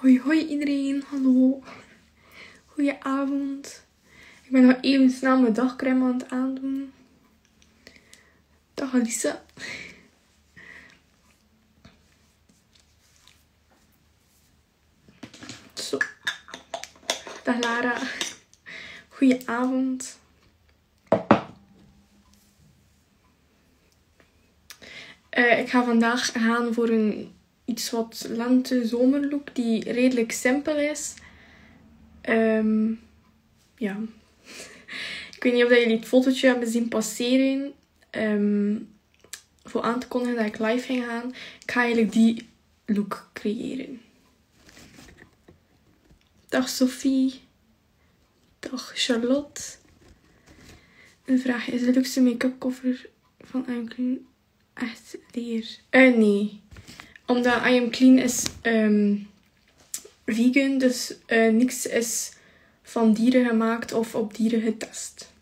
Hoi, hoi iedereen. Hallo. Goedenavond. Ik ben nog even snel mijn dagcreme aan het aandoen. Dag Alisa. Zo. Dag Lara. Goedenavond. Uh, ik ga vandaag gaan voor een iets wat lente-zomerlook die redelijk simpel is. Um, ja. Ik weet niet of jullie het fotootje hebben zien passeren. Um, voor aan te kondigen dat ik live ging gaan. Ik ga eigenlijk die look creëren. Dag Sophie. Dag Charlotte. Een vraag. Is de luxe make-up cover van Anken echt leer? Uh, nee omdat I Am Clean is um, vegan, dus uh, niks is van dieren gemaakt of op dieren getest.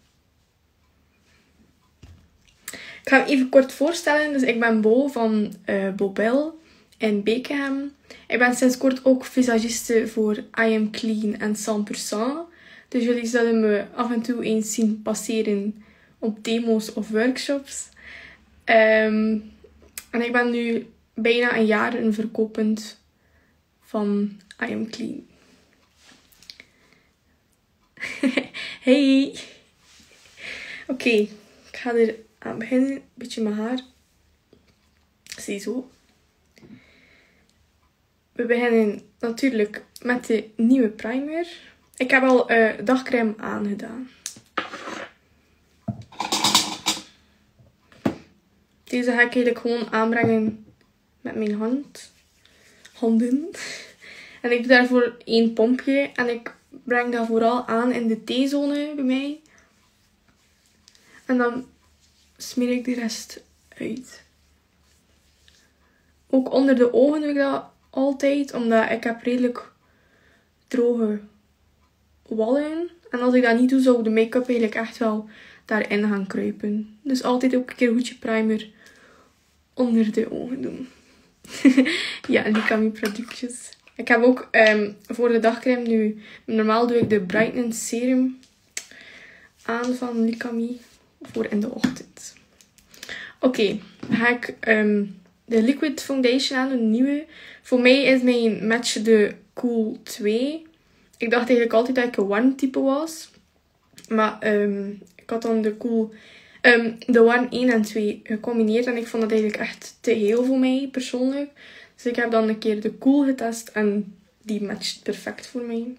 Ik ga hem even kort voorstellen. Dus ik ben Bo van uh, Bobel in Beckham. Ik ben sinds kort ook visagiste voor I Am Clean en 100%. Dus jullie zullen me af en toe eens zien passeren op demo's of workshops. Um, en ik ben nu bijna een jaar een verkopend van I Am Clean. hey! Oké, ik ga er aan beginnen. Een beetje mijn haar. Ziezo. We beginnen natuurlijk met de nieuwe primer. Ik heb al uh, dagcreme aangedaan. Deze ga ik eigenlijk gewoon aanbrengen met mijn hand. Handen. En ik doe daarvoor één pompje. En ik breng dat vooral aan in de T-zone bij mij. En dan smeer ik de rest uit. Ook onder de ogen doe ik dat altijd. Omdat ik heb redelijk droge wallen. En als ik dat niet doe, zou de make-up eigenlijk echt wel daarin gaan kruipen. Dus altijd ook een keer goed je primer onder de ogen doen. ja, Likami productjes. Ik heb ook um, voor de dagcreme nu... Normaal doe ik de Brightening Serum aan van Likami voor in de ochtend. Oké, okay, ga ik um, de Liquid Foundation aan, de nieuwe. Voor mij is mijn match de Cool 2. Ik dacht eigenlijk altijd dat ik een One type was. Maar um, ik had dan de Cool Um, de One 1 en 2 gecombineerd. En ik vond dat eigenlijk echt te heel voor mij persoonlijk. Dus ik heb dan een keer de Cool getest. En die matcht perfect voor mij.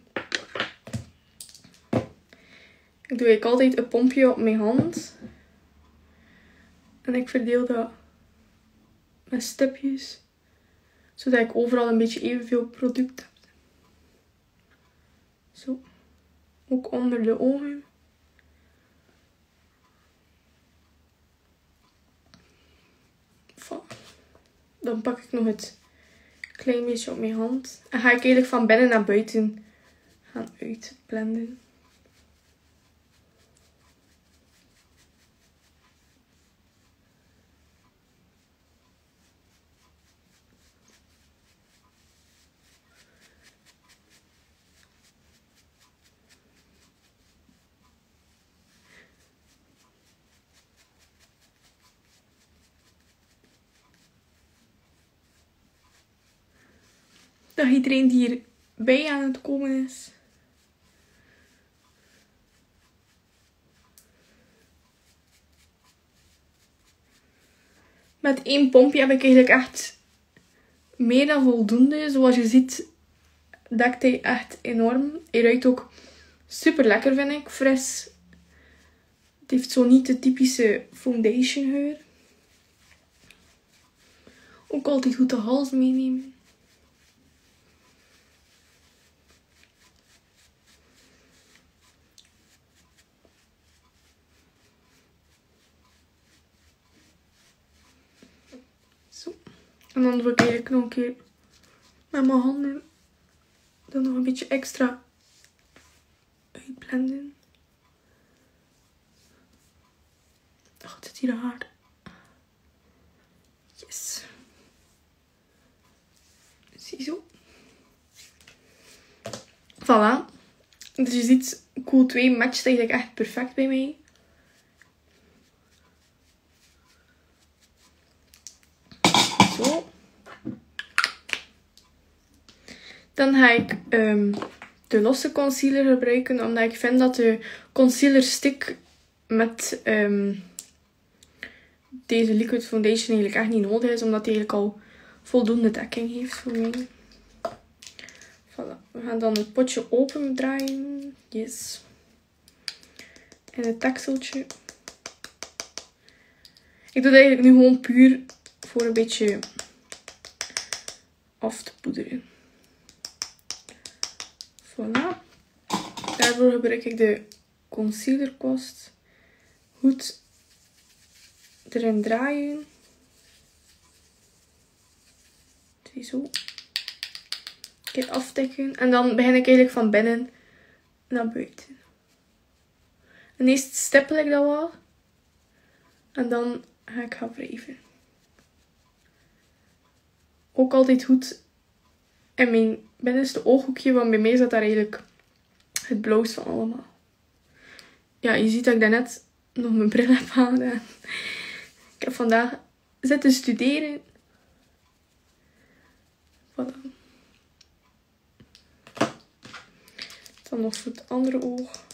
Ik doe eigenlijk altijd een pompje op mijn hand. En ik verdeel dat met stipjes. Zodat ik overal een beetje evenveel product heb. Zo. Ook onder de ogen. Dan pak ik nog het klein beetje op mijn hand. En ga ik eigenlijk van binnen naar buiten gaan uitblenden. Dat iedereen die erbij aan het komen is. Met één pompje heb ik eigenlijk echt meer dan voldoende. Zoals je ziet dekt hij echt enorm. Hij ruikt ook super lekker vind ik. Fris. Het heeft zo niet de typische foundation geur. Ook altijd goed de hals meenemen. En dan doe ik nog een keer met mijn handen dan nog een beetje extra uitblenden. Oh, het zit hier haar. Yes. Ziezo. Voilà. Dus je ziet, Cool 2 matcht eigenlijk echt perfect bij mij. Zo. Dan ga ik um, de losse concealer gebruiken, omdat ik vind dat de concealer stick met um, deze liquid foundation eigenlijk echt niet nodig is, omdat die eigenlijk al voldoende dekking heeft voor mij. Voilà. We gaan dan het potje open draaien. Yes. En het tekseltje. Ik doe het eigenlijk nu gewoon puur voor een beetje af te poederen. Voilà. Daarvoor gebruik ik de concealer kwast. Goed erin draaien. Zo. Keer afdekken. En dan begin ik eigenlijk van binnen naar buiten. En eerst stippel ik dat wel. En dan ga ik gaan wrijven. Ook altijd goed in mijn binnenste ooghoekje, want bij mij zat daar eigenlijk het blauwst van allemaal. Ja, je ziet dat ik daarnet nog mijn bril heb aangedaan. Ik heb vandaag zitten studeren. Voilà. Dan nog voor het andere oog.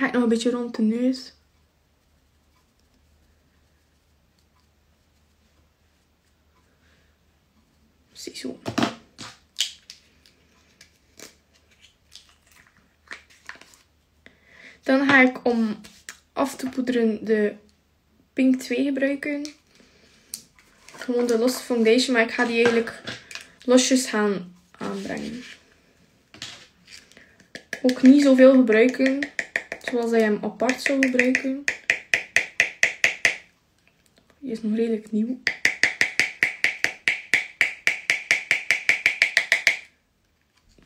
Ga ik nog een beetje rond de neus. Ziezo. Dan ga ik om af te poederen de Pink 2 gebruiken. Gewoon de losse foundation, maar ik ga die eigenlijk losjes gaan aanbrengen. Ook niet zoveel gebruiken, zoals je hem apart zou gebruiken. Die is nog redelijk nieuw.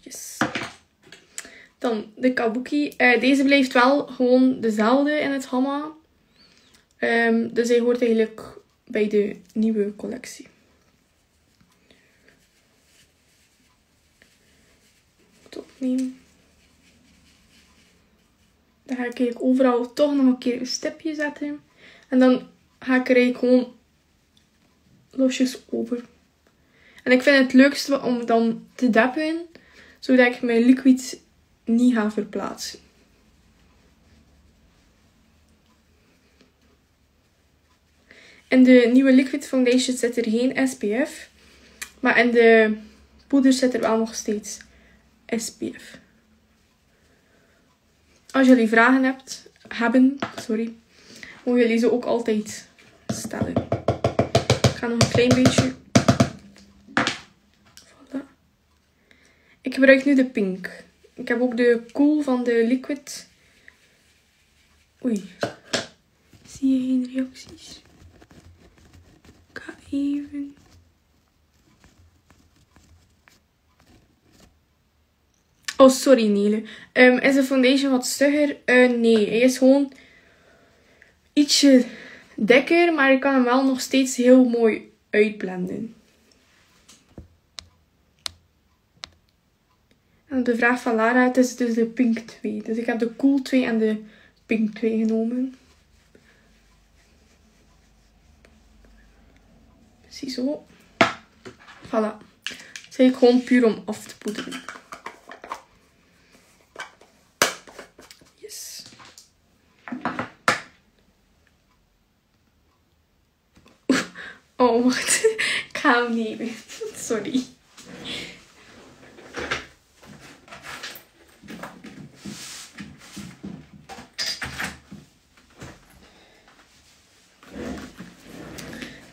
Yes. Dan de kabuki. Uh, deze blijft wel gewoon dezelfde in het hamma. Um, dus hij hoort eigenlijk bij de nieuwe collectie. Het opnemen. Dan ga ik overal toch nog een keer een stipje zetten. En dan ga ik er gewoon losjes over. En ik vind het leukste om dan te dappen, zodat ik mijn liquid niet ga verplaatsen. In de nieuwe Liquid Foundation zit er geen SPF. Maar in de poeder zit er wel nog steeds SPF. Als jullie vragen hebt, hebben, sorry, mogen jullie ze ook altijd stellen. Ik ga nog een klein beetje. Voilà. Ik gebruik nu de pink. Ik heb ook de Cool van de Liquid. Oei. Zie je geen reacties? Ik ga even... Oh, sorry Nele. Um, is de foundation wat stugger? Uh, nee, hij is gewoon ietsje dikker, maar ik kan hem wel nog steeds heel mooi uitblenden. En de vraag van Lara, het is dus de Pink 2. Dus ik heb de Cool 2 en de Pink 2 genomen. Precies zo. Voilà. Is eigenlijk gewoon puur om af te poederen. Hem nemen. Sorry.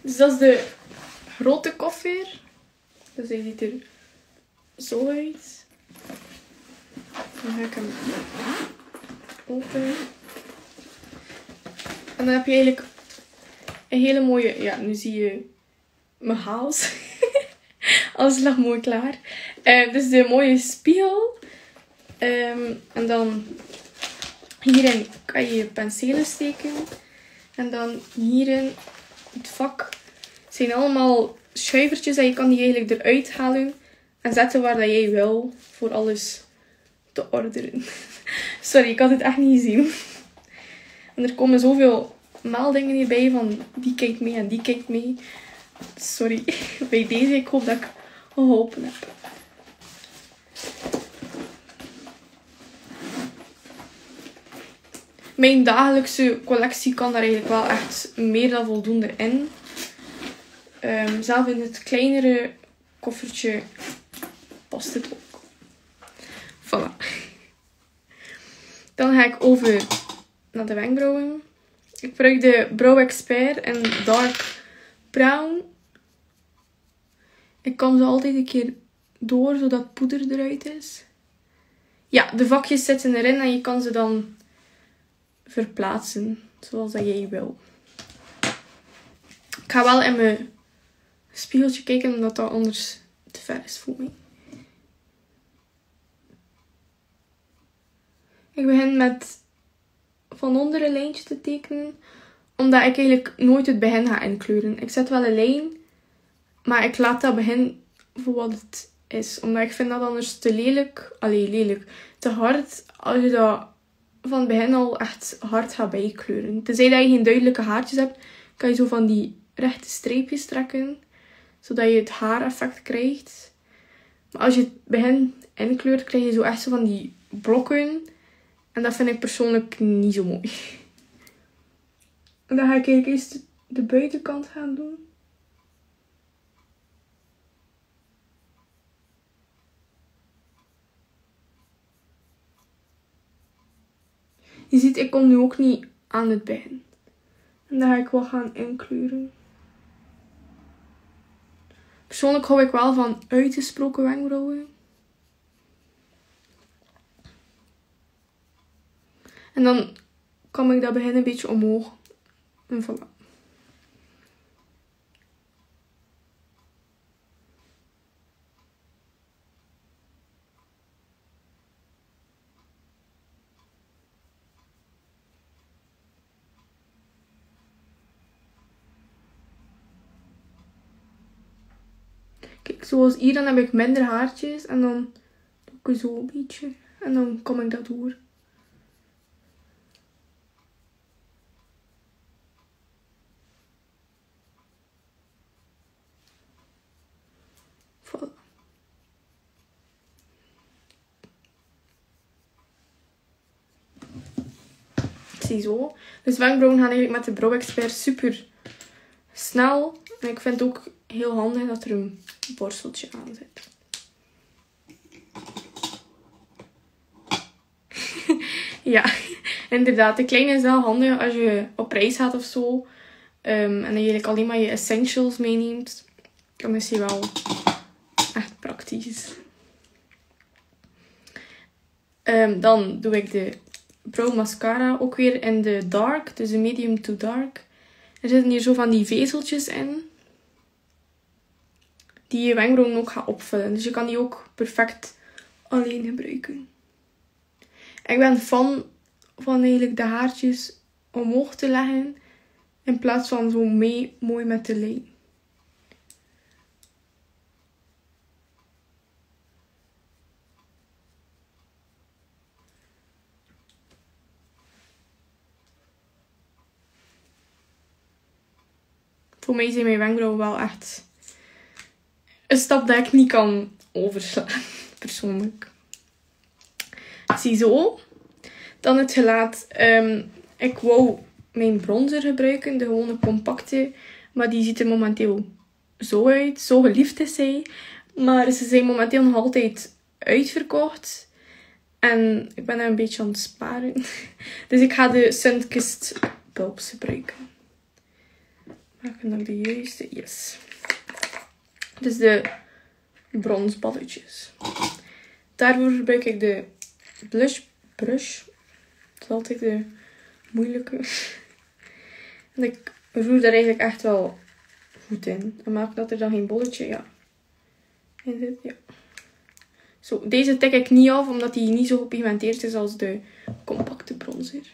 Dus dat is de grote koffer. Dus hij ziet er zo uit. Dan ga ik hem open. En dan heb je eigenlijk een hele mooie... Ja, nu zie je mijn hals. Alles lag mooi klaar. Uh, dus de mooie spiegel. Ehm, en dan hierin kan je je penselen steken. En dan hierin het vak zijn allemaal schuivertjes. En je kan die eigenlijk eruit halen. En zetten waar dat jij wil. Voor alles te orderen. Sorry, ik had het echt niet gezien. En er komen zoveel meldingen hierbij van die kijkt mee en die kijkt mee. Sorry, bij deze. Ik hoop dat ik geholpen heb. Mijn dagelijkse collectie kan daar eigenlijk wel echt meer dan voldoende in. Um, zelf in het kleinere koffertje past het ook. Voilà. Dan ga ik over naar de wenkbrauwen. Ik gebruik de Brow Expert in Dark Brown. Ik kan ze altijd een keer door, zodat poeder eruit is. Ja, de vakjes zitten erin en je kan ze dan verplaatsen, zoals dat jij wil. Ik ga wel in mijn spiegeltje kijken, omdat dat anders te ver is voor mij. Ik begin met van onder een lijntje te tekenen. Omdat ik eigenlijk nooit het begin ga inkleuren. Ik zet wel een lijn. Maar ik laat dat begin voor wat het is. Omdat ik vind dat anders te lelijk. Allee, lelijk. Te hard. Als je dat van het begin al echt hard gaat bijkleuren. Tenzij dat je geen duidelijke haartjes hebt. Kan je zo van die rechte streepjes trekken. Zodat je het haareffect krijgt. Maar als je het begin inkleurt, krijg je zo echt zo van die blokken en dat vind ik persoonlijk niet zo mooi. En dan ga ik eerst de buitenkant gaan doen. Je ziet, ik kom nu ook niet aan het begin. En dan ga ik wel gaan inkleuren. Persoonlijk hou ik wel van uitgesproken wenkbrauwen. En dan kan ik dat begin een beetje omhoog. En voilà. Kijk, zoals hier, dan heb ik minder haartjes. En dan doe ik zo een beetje. En dan kom ik dat door. zo. Dus wenkbrauwen gaan eigenlijk met de Brow Expert super snel. En ik vind ook heel handig dat er een borsteltje aan zit. ja, inderdaad. De kleine is wel handig als je op reis gaat of zo. Um, en je eigenlijk alleen maar je essentials meeneemt. Dan is hij wel echt praktisch. Um, dan doe ik de Pro Mascara. Ook weer in de dark, dus de medium to dark. Er zitten hier zo van die vezeltjes in. Die je wenkbrauwen ook gaan opvullen. Dus je kan die ook perfect alleen gebruiken. Ik ben fan van eigenlijk de haartjes omhoog te leggen. In plaats van zo mee mooi met de lijn. voor mij zijn mijn wenkbrauwen wel echt een stap dat ik niet kan overslaan, persoonlijk. Ziezo. Dan het gelaat. Um, ik wou mijn bronzer gebruiken, de gewone compacte. Maar die ziet er momenteel zo uit. Zo geliefd is zij. Maar ze zijn momenteel nog altijd uitverkocht. En ik ben er een beetje aan het sparen. Dus ik ga de Sunkist bulbs gebruiken. Maken nog de juiste. Yes. Dus de bronsballetjes. Daarvoor gebruik ik de blush brush. Dat is altijd de moeilijke. En ik roer daar eigenlijk echt wel goed in. En maak dat er dan geen bolletje ja, in zit. Ja. Zo, deze tik ik niet af omdat die niet zo gepigmenteerd is als de compacte bronzer.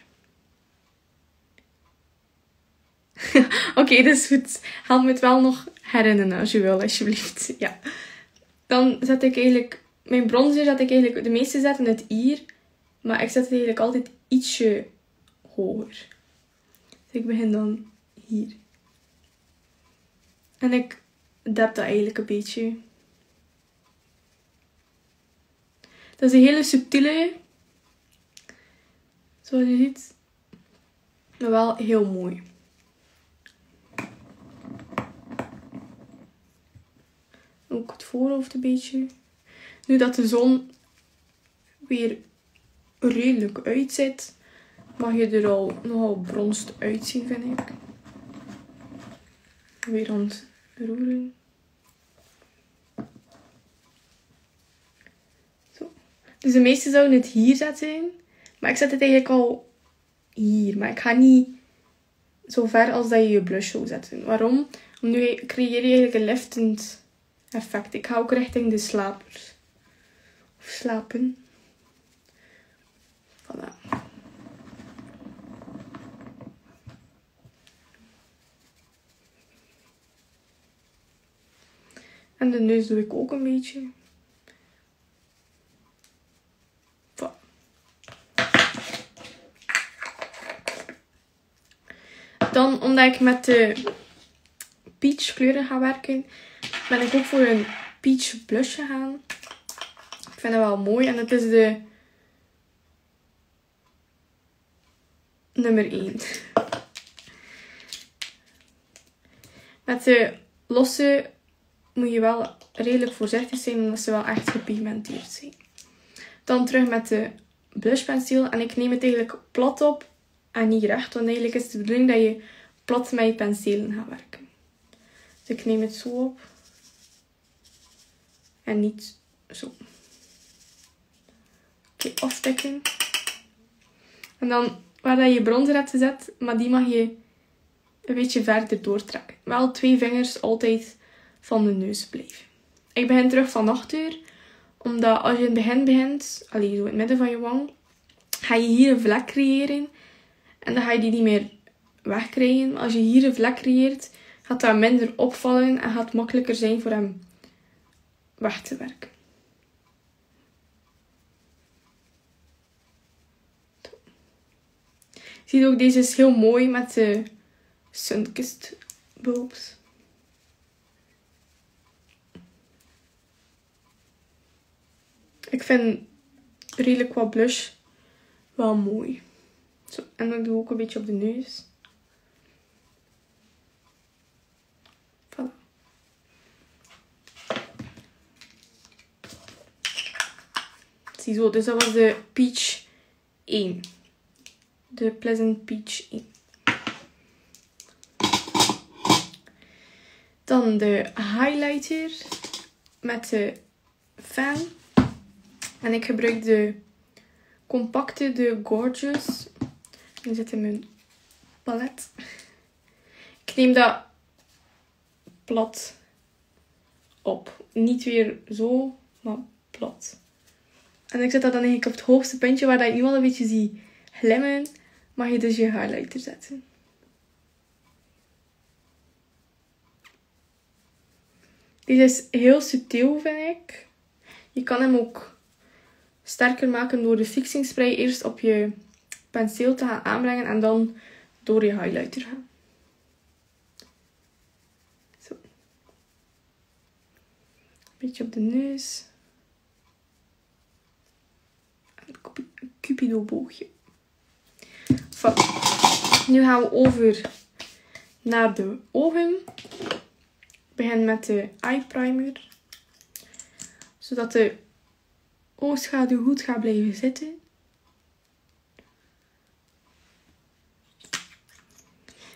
Oké, okay, dat is goed. Haal me het wel nog herinneren als je wil, alsjeblieft. Ja. Dan zet ik eigenlijk... Mijn bronzer zet ik eigenlijk... De meeste zetten het hier. Maar ik zet het eigenlijk altijd ietsje hoger. Dus ik begin dan hier. En ik dep dat eigenlijk een beetje. Dat is een hele subtiele. Zoals je ziet. Maar wel heel mooi. Ook het voorhoofd een beetje. Nu dat de zon weer redelijk uitzet, mag je er al nogal bronst uitzien, vind ik. Weer aan het roeren. Zo. Dus de meeste zouden het hier zetten. Maar ik zet het eigenlijk al hier. Maar ik ga niet zo ver als dat je je blush zou zetten. Waarom? Nu creëer je eigenlijk een liftend effect. Ik ga ook richting de slapers. Of slapen. Voilà. En de neus doe ik ook een beetje. Dan, omdat ik met de peach kleuren ga werken, ben ik ook voor een peach blush gegaan. Ik vind het wel mooi. En het is de nummer 1. Met de losse moet je wel redelijk voorzichtig zijn, omdat ze wel echt gepigmenteerd zijn. Dan terug met de blushpenseel. En ik neem het eigenlijk plat op en niet recht. Want eigenlijk is het de bedoeling dat je plat met je penselen gaat werken. Dus ik neem het zo op. En niet zo. Oké, okay, afdekken. En dan waar dat je bronzer hebt gezet, maar die mag je een beetje verder doortrekken. Wel twee vingers altijd van de neus blijven. Ik begin terug van achter, omdat als je in het begin begint, alleen zo in het midden van je wang, ga je hier een vlek creëren en dan ga je die niet meer wegkrijgen. Als je hier een vlek creëert, gaat dat minder opvallen en gaat makkelijker zijn voor hem te werken. Je ziet ook, deze is heel mooi met de Sunkist bulbs. Ik vind redelijk wat blush wel mooi. Zo, en dan doe ik ook een beetje op de neus. Voilà. Dus dat was de Peach 1. De Pleasant Peach 1. Dan de highlighter met de fan. En ik gebruik de compacte, de Gorgeous. Die zit in mijn palet. Ik neem dat plat op. Niet weer zo, maar plat. En ik zet dat dan eigenlijk op het hoogste puntje waar je nu al een beetje ziet glimmen. Mag je dus je highlighter zetten. Dit is heel subtiel, vind ik. Je kan hem ook sterker maken door de fixing spray eerst op je penseel te gaan aanbrengen en dan door je highlighter gaan. Zo. Beetje op de neus. Een cupido boogje. Nu gaan we over naar de ogen. Ik begin met de eye primer. Zodat de oogschaduw goed gaat blijven zitten.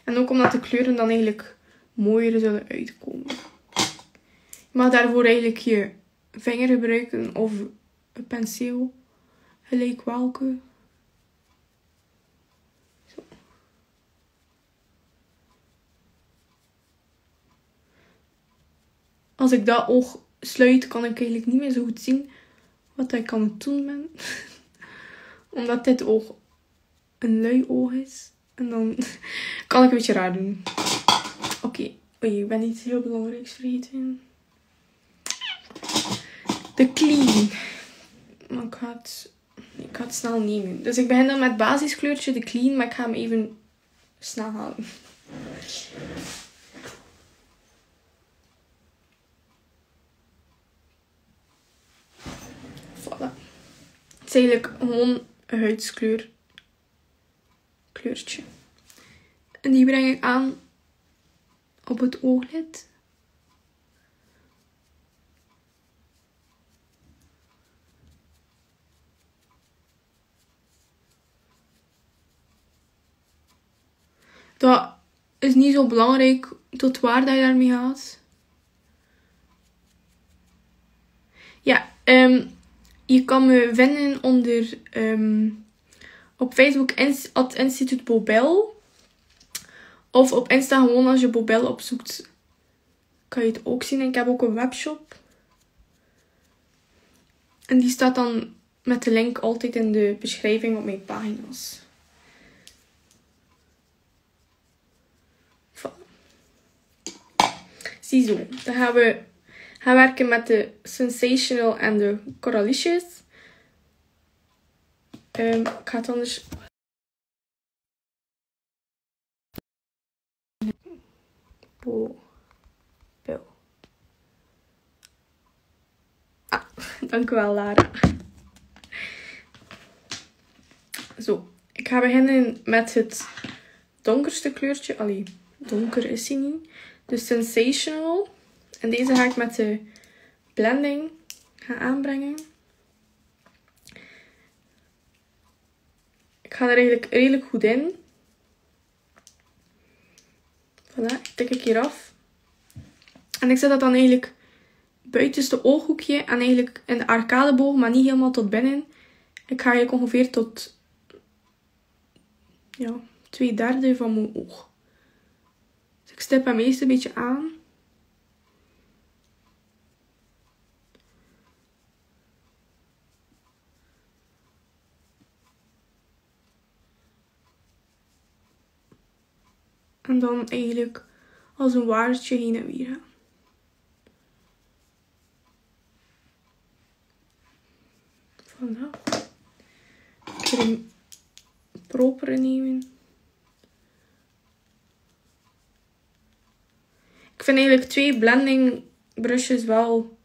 En ook omdat de kleuren dan eigenlijk mooier zullen uitkomen. Je mag daarvoor eigenlijk je vinger gebruiken of een penseel gelijk welke. Zo. Als ik dat oog sluit, kan ik eigenlijk niet meer zo goed zien wat ik aan het doen ben. Omdat dit oog een lui oog is. En dan kan ik een beetje raar doen. Oké, okay. oei, ik ben iets heel belangrijks vergeten. De clean. De ik ga het ik ga het snel nemen. Dus ik begin dan met basiskleurtje, de clean. Maar ik ga hem even snel halen. Voilà. Het is eigenlijk gewoon een huidskleur. Kleurtje. En die breng ik aan op het ooglid. Dat is niet zo belangrijk tot waar dat je daarmee gaat. Ja, um, je kan me vinden onder um, op Facebook at Instituut Bobel. Of op Insta gewoon als je Bobel opzoekt, kan je het ook zien. En ik heb ook een webshop. En die staat dan met de link altijd in de beschrijving op mijn pagina's. Ziezo, dan gaan we gaan werken met de Sensational en de Coralicious. Um, ik ga het anders... Bo... Ah, dank Lara. Zo, ik ga beginnen met het donkerste kleurtje. Allee, donker is hij niet de Sensational. En deze ga ik met de blending gaan aanbrengen. Ik ga er eigenlijk redelijk goed in. Voilà, ik tik ik hier af. En ik zet dat dan eigenlijk buitenste ooghoekje en eigenlijk in de arcadeboog, maar niet helemaal tot binnen. Ik ga eigenlijk ongeveer tot ja, twee derde van mijn oog. Ik stip hem eerst een beetje aan. En dan eigenlijk als een waardje heen en weer gaan. Voilà. Ik ga een propere nemen. Ik eigenlijk twee blending brushes wel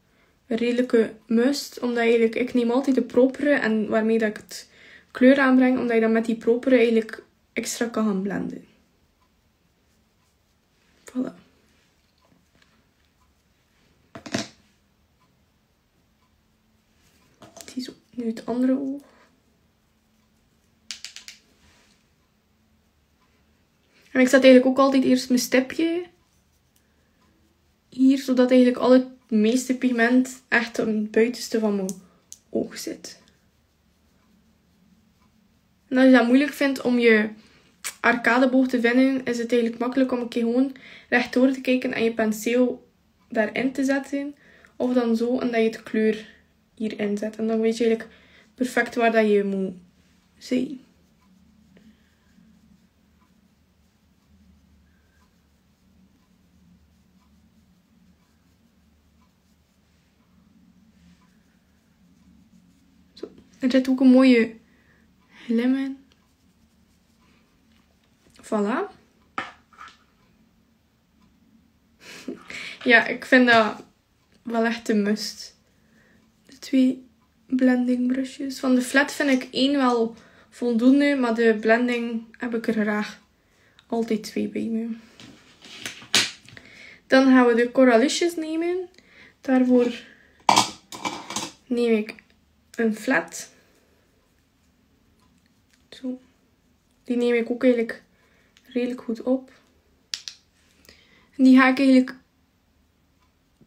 een redelijke must. Omdat eigenlijk, ik neem altijd de propere en waarmee dat ik het kleur aanbreng. Omdat je dan met die propere eigenlijk extra kan gaan blenden. Voilà. Ziezo, nu het andere oog. En ik zet eigenlijk ook altijd eerst mijn stipje hier, zodat eigenlijk al het meeste pigment echt op het buitenste van mijn oog zit. En als je dat moeilijk vindt om je arcadeboog te vinden, is het eigenlijk makkelijk om een keer gewoon rechtdoor te kijken en je penseel daarin te zetten. Of dan zo en dat je de kleur hierin zet. En dan weet je eigenlijk perfect waar dat je moet zijn. Er zit ook een mooie glim in. Voilà. ja, ik vind dat wel echt een must. De twee blending brushes. Van de flat vind ik één wel voldoende, maar de blending heb ik er graag altijd twee bij me. Dan gaan we de Coralicious nemen. Daarvoor neem ik een flat. Zo. Die neem ik ook eigenlijk redelijk goed op. En die ga ik eigenlijk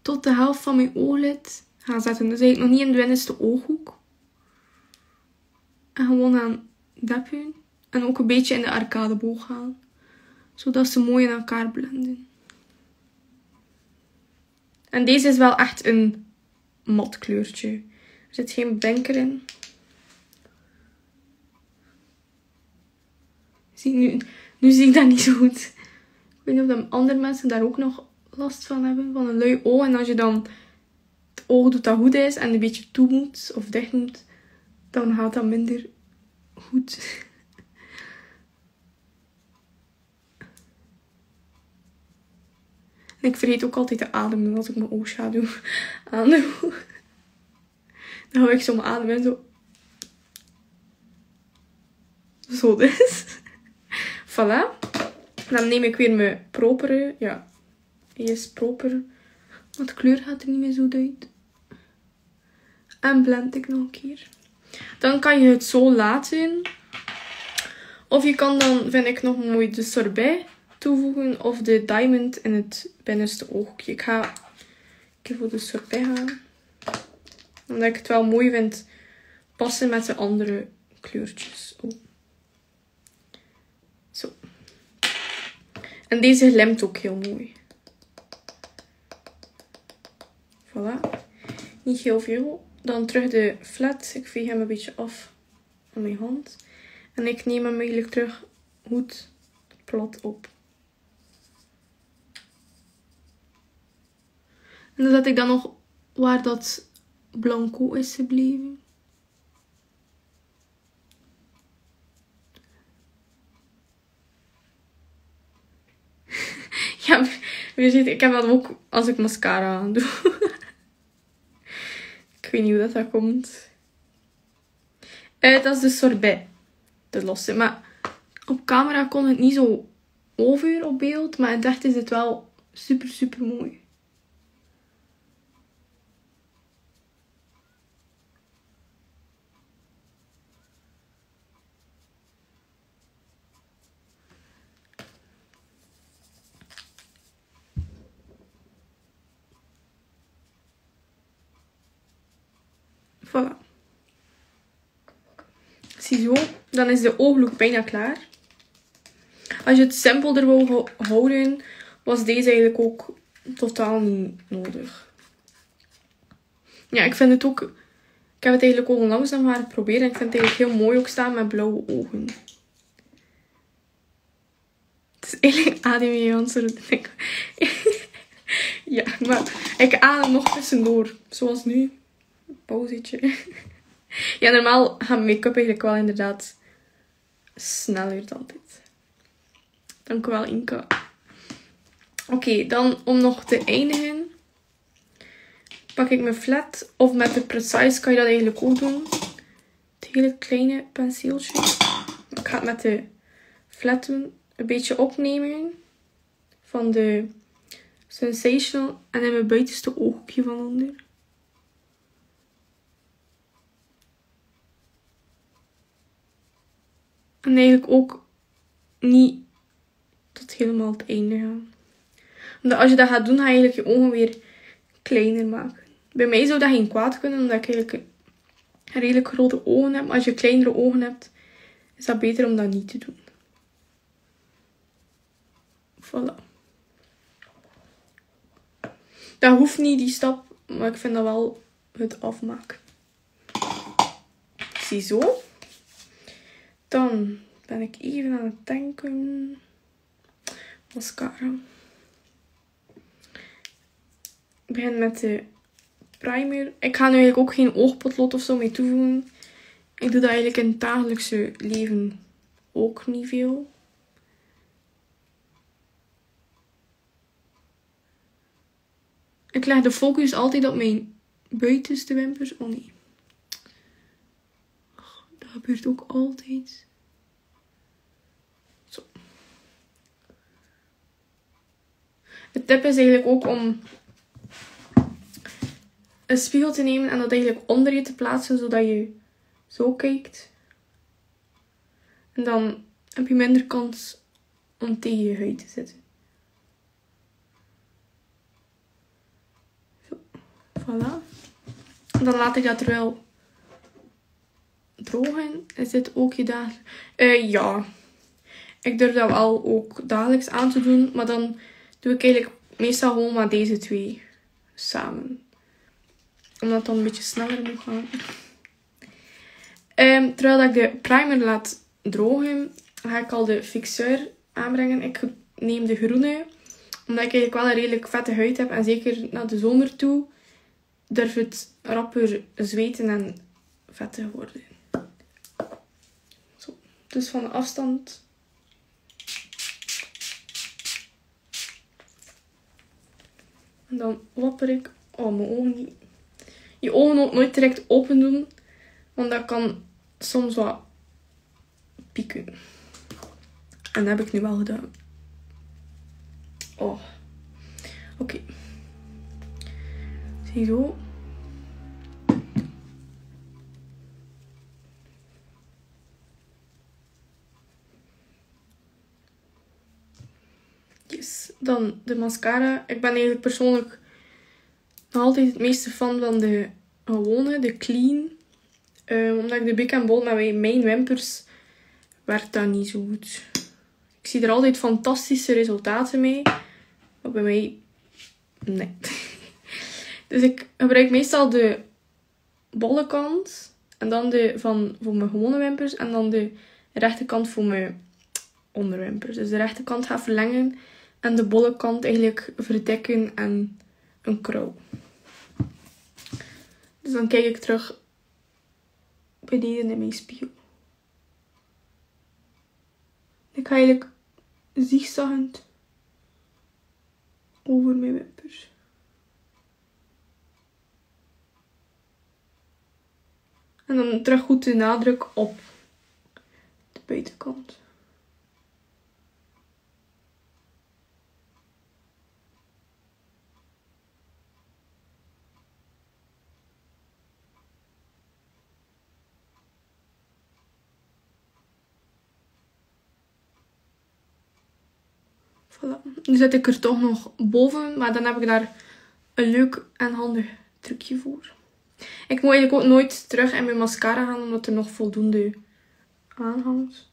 tot de helft van mijn ooglid gaan zetten. Dus eigenlijk nog niet in de binnenste ooghoek. En gewoon aan deppen. En ook een beetje in de arcadeboog gaan. Zodat ze mooi in elkaar blenden. En deze is wel echt een mat kleurtje. Er zit geen blinker in. Zie, nu, nu zie ik dat niet zo goed. Ik weet niet of andere mensen daar ook nog last van hebben. Van een lui oog. En als je dan het oog doet dat goed is en een beetje toe moet of dicht moet, dan gaat dat minder goed. Ik vergeet ook altijd te ademen als ik mijn oogschaduw aandoe. Dan hou ik zo mijn adem in zo. Zo dus. Voilà. Dan neem ik weer mijn propere. Ja. Is proper. Want kleur gaat er niet meer zo uit. En blend ik nog een keer. Dan kan je het zo laten. Of je kan dan, vind ik nog mooi, de sorbet toevoegen. Of de diamond in het binnenste oogje. Ik ga even voor de sorbet gaan. Omdat ik het wel mooi vind passen met de andere kleurtjes. Oh. Zo. En deze glimt ook heel mooi. Voilà. Niet heel veel. Dan terug de flat. Ik veeg hem een beetje af aan mijn hand. En ik neem hem eigenlijk terug goed plat op. En dan zet ik dan nog waar dat blanco is gebleven. ja, je ziet, ik heb dat ook als ik mascara aan doe. ik weet niet hoe dat, komt. Uh, dat is de sorbet. De losse. Maar op camera kon het niet zo over op beeld. Maar in echt is het wel super, super mooi. Voilà. Ziezo, dan is de ooglook bijna klaar. Als je het simpelder wil houden, was deze eigenlijk ook totaal niet nodig. Ja, ik vind het ook... Ik heb het eigenlijk ook langzaam maar proberen. Ik vind het eigenlijk heel mooi ook staan met blauwe ogen. Het is eigenlijk ADW Janssen. ja, maar ik adem nog tussendoor. Zoals nu pauzetje. ja, normaal gaat make-up eigenlijk wel inderdaad sneller dan dit. Dank u wel, Inka. Oké, dan om nog te eindigen. Pak ik mijn flat. Of met de Precise kan je dat eigenlijk ook doen. Het hele kleine penseeltje. Ik ga het met de flat doen. Een beetje opnemen. Van de Sensational. En in mijn buitenste oogje van onder. En eigenlijk ook niet tot helemaal het einde gaan. Omdat als je dat gaat doen, ga je eigenlijk je ogen weer kleiner maken. Bij mij zou dat geen kwaad kunnen, omdat ik eigenlijk redelijk grote ogen heb. Maar als je kleinere ogen hebt, is dat beter om dat niet te doen. Voilà. Dat hoeft niet, die stap. Maar ik vind dat wel het afmaken. Ziezo. Dan ben ik even aan het denken. Mascara. Ik begin met de primer. Ik ga nu eigenlijk ook geen oogpotlot of zo mee toevoegen. Ik doe dat eigenlijk in het dagelijkse leven ook niet veel. Ik leg de focus altijd op mijn buitenste wimpers. Oh nee gebeurt ook altijd. Zo. De tip is eigenlijk ook om een spiegel te nemen en dat eigenlijk onder je te plaatsen, zodat je zo kijkt. En dan heb je minder kans om tegen je huid te zitten. Zo, voilà. Dan laat ik dat er wel drogen. Is dit ook je dagelijks? Uh, ja. Ik durf dat wel ook dagelijks aan te doen. Maar dan doe ik eigenlijk meestal gewoon maar deze twee. samen. Omdat het dan een beetje sneller moet gaan. Ehm, terwijl ik de primer laat drogen, ga ik al de fixeur aanbrengen. Ik neem de groene, omdat ik eigenlijk wel een redelijk vette huid heb. En zeker naar de zomer toe durf het rapper zweten en vettig worden. Dus van de afstand En dan wapper ik. Oh, mijn ogen niet. Je ogen ook nooit direct open doen. Want dat kan soms wat pieken. En dat heb ik nu wel gedaan. Oh. Oké. Okay. Ziezo. Yes. Dan de mascara. Ik ben eigenlijk persoonlijk nog altijd het meeste fan van de gewone, de clean. Um, omdat ik de Big Bol met mijn wimpers werkt dat niet zo goed. Ik zie er altijd fantastische resultaten mee. Maar bij mij, nee. Dus ik gebruik meestal de bolle kant. En dan de van voor mijn gewone wimpers. En dan de rechterkant voor mijn onderwimpers. Dus de rechterkant gaat verlengen. En de bolle kant eigenlijk verdekken en een krauw. Dus dan kijk ik terug beneden in mijn spiegel. Ik ga eigenlijk zigzaggend over mijn wimpers. En dan terug goed de nadruk op de buitenkant. Voilà. Nu zet ik er toch nog boven, maar dan heb ik daar een leuk en handig trucje voor. Ik moet eigenlijk ook nooit terug in mijn mascara gaan, omdat er nog voldoende aanhangt.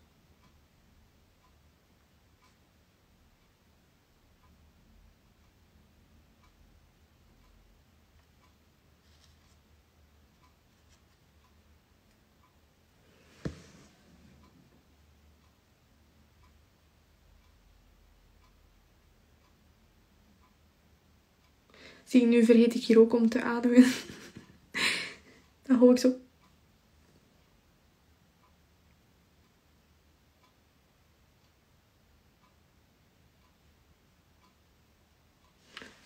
Zie, nu vergeet ik hier ook om te ademen. Dan hou ik zo.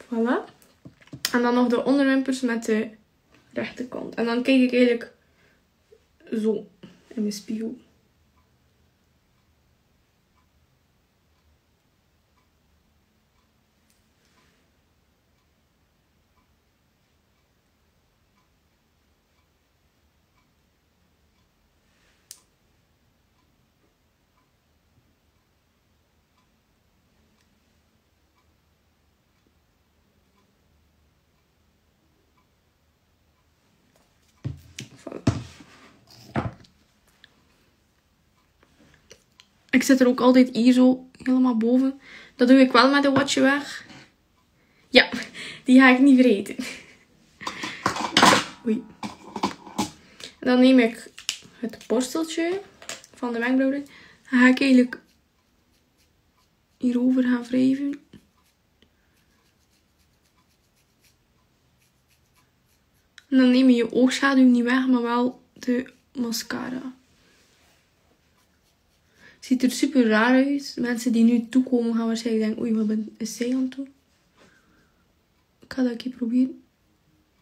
Voilà. En dan nog de onderwimpers met de rechterkant. En dan kijk ik eigenlijk zo in mijn spiegel. Ik zit er ook altijd hier zo helemaal boven. Dat doe ik wel met de watje weg. Ja, die ga ik niet vergeten. Oei. Dan neem ik het borsteltje van de wenkbrauwen. Ga ik eigenlijk hierover gaan wrijven. En dan neem je je oogschaduw niet weg, maar wel de mascara. Ziet er super raar uit. Mensen die nu toekomen gaan waarschijnlijk denken, oei, wat ben, is zij aan het? Ik ga dat een keer proberen.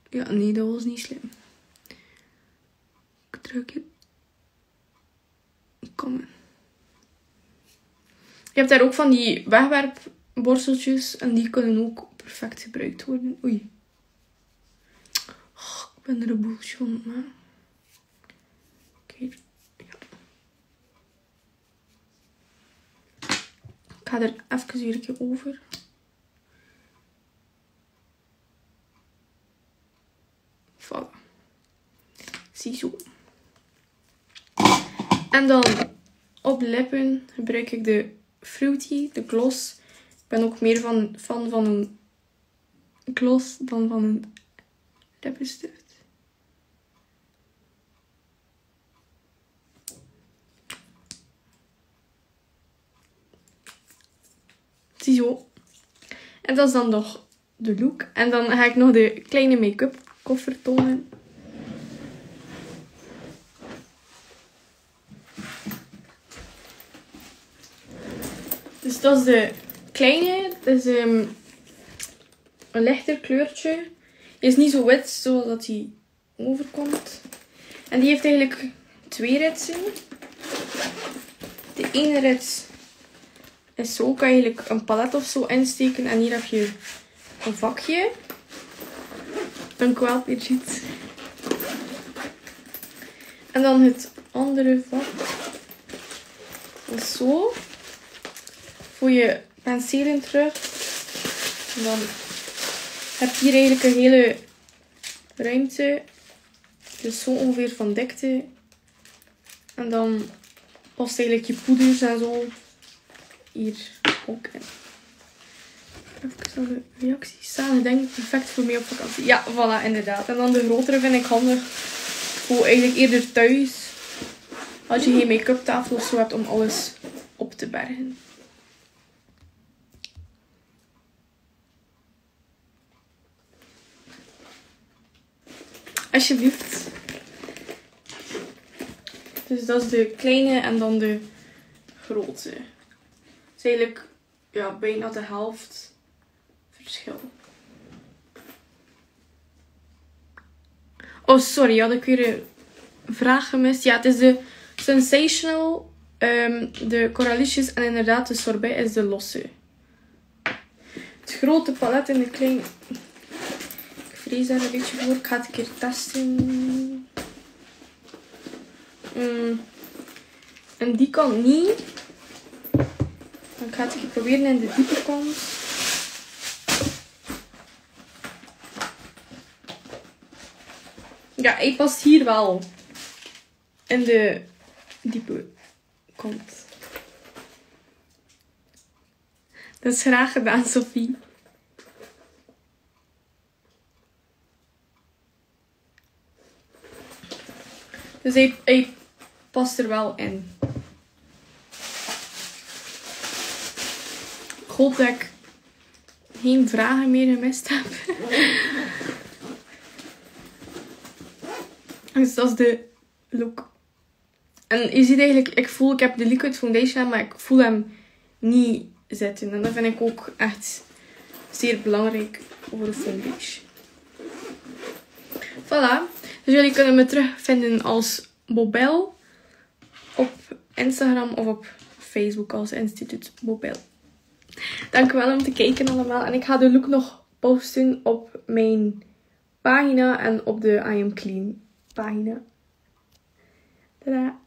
Ja, nee, dat was niet slim. Ik druk het. Kom. Je hebt daar ook van die wegwerpborsteltjes en die kunnen ook perfect gebruikt worden. Oei. Oh, ik ben er een boeltje van, maar... Oké. Ik ga er even weer een keer over. Voilà. Ziezo. En dan op lippen gebruik ik de Fruity, de gloss. Ik ben ook meer van, fan van een gloss dan van een lippenstift. En dat is dan nog de look. En dan ga ik nog de kleine make-up koffer tonen. Dus dat is de kleine. Dat is ehm, een lichter kleurtje. Hij is niet zo wit zoals dat hij overkomt. En die heeft eigenlijk twee ritsen. De ene rits is zo. Kan je eigenlijk een palet of zo insteken. En hier heb je een vakje. Een kwaalpiertje. En dan het andere vak. Is zo. Voor je penselen terug. En dan heb je hier eigenlijk een hele ruimte. Dus zo ongeveer van dikte. En dan past eigenlijk je poeders en zo hier ook in. Even naar de reacties staan. Ik denk perfect voor mij op vakantie. Ja, voilà, inderdaad. En dan de grotere vind ik handig voor eigenlijk eerder thuis. Als je geen make-up tafel of zo hebt om alles op te bergen. Alsjeblieft. Dus dat is de kleine en dan de grote. Is eigenlijk ja, bijna de helft verschil. Oh, sorry, had ik weer een vraag gemist. Ja, het is de Sensational, ehm, de koralietjes en inderdaad de sorbet is de losse. Het grote palet en de kleine... Ik vrees daar een beetje voor. Ik ga het een keer testen. Mm. En die kant niet. Dan ga ik het proberen in de diepe kant. Ja, hij past hier wel. In de diepe kant. Dat is graag gedaan, Sophie. Dus hij, hij past er wel in. Hoop dat ik geen vragen meer gemist heb. dus dat is de look. En je ziet eigenlijk, ik voel, ik heb de liquid foundation maar ik voel hem niet zitten. En dat vind ik ook echt zeer belangrijk voor de foundation. Voilà. Dus jullie kunnen me terugvinden als Bobel op Instagram of op Facebook als Instituut Bobel. Dankjewel om te kijken allemaal. En ik ga de look nog posten op mijn pagina en op de I Am Clean pagina. Tada!